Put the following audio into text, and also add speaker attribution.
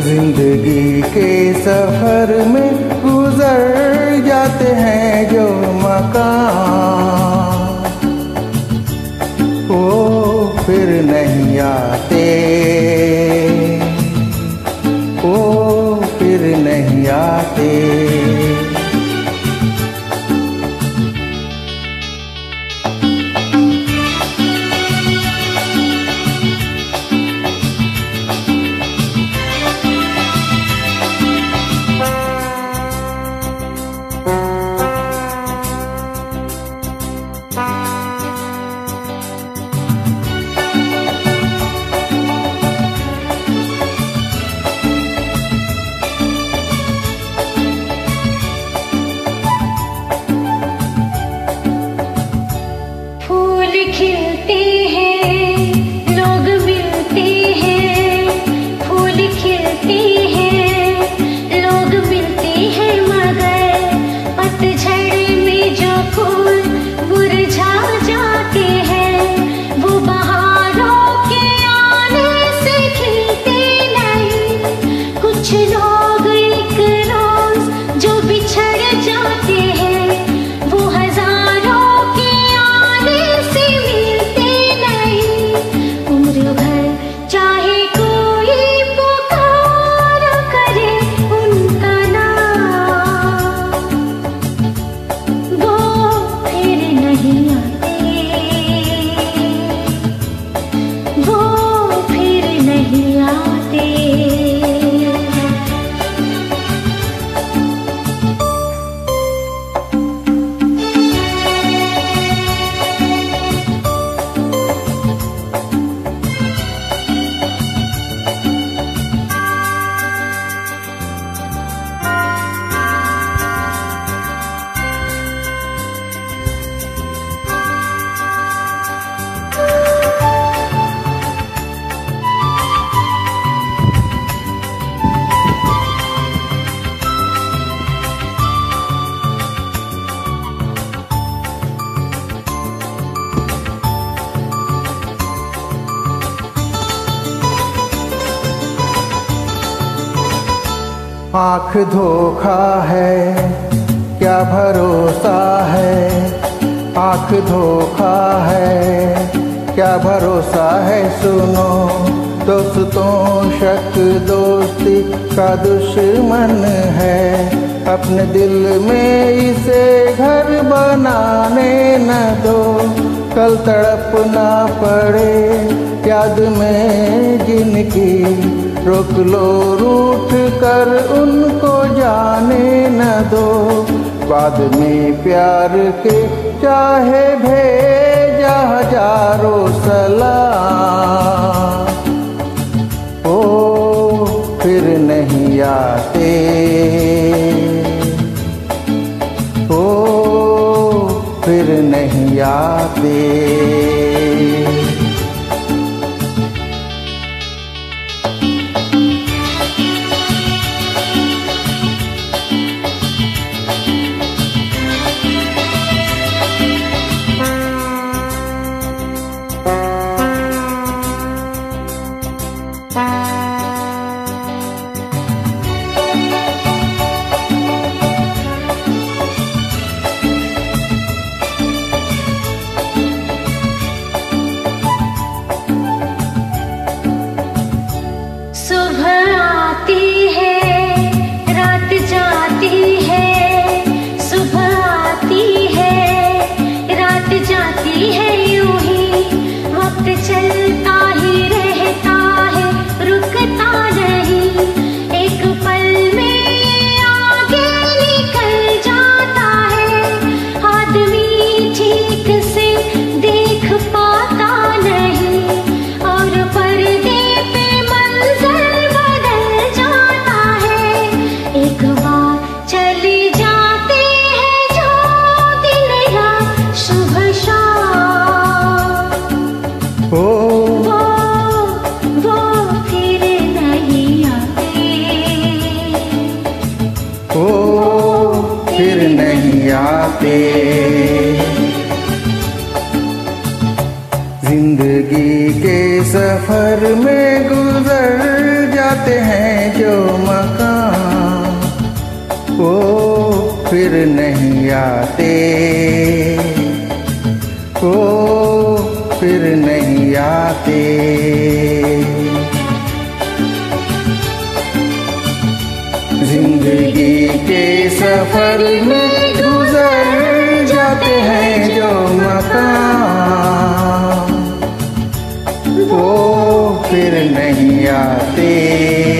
Speaker 1: ज़िंदगी के सफ़र में गुजर जाते हैं जो मकान। वो फिर नहीं आते। आँख धोखा है, क्या भरोसा है? आँख धोखा है, क्या भरोसा है? सुनो, दोस्तों, शक दोस्ती का दुश्मन है। अपने दिल में इसे घर बनाने न दो। कल तड़पना पड़े याद में जिनकी रोक लो, रूठ कर उनको जाने न दो। बाद में प्यार के चाहे भेजा हज़ारों सलाम। ओ, फिर नहीं आते। ओ, फिर नहीं आते। सफ़र में गुजर जाते हैं जो मकान। वो फिर नहीं आते। वो फिर नहीं आते। ज़िंदगी के सफ़र में नहीं आते